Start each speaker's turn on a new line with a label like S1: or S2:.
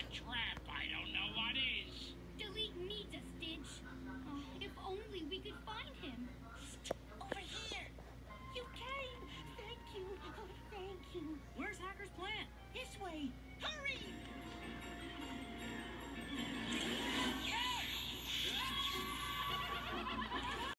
S1: a trap.